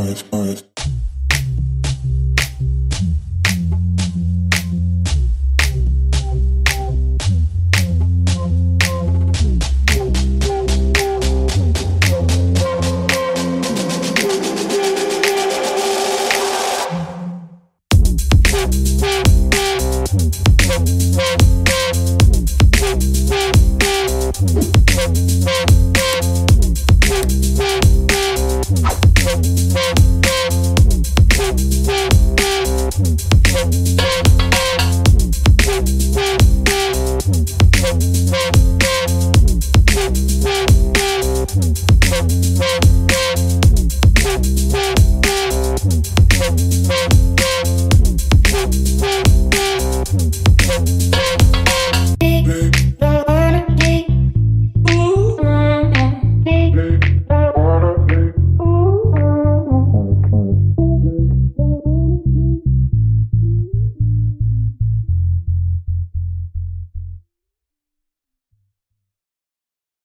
quiet, quiet.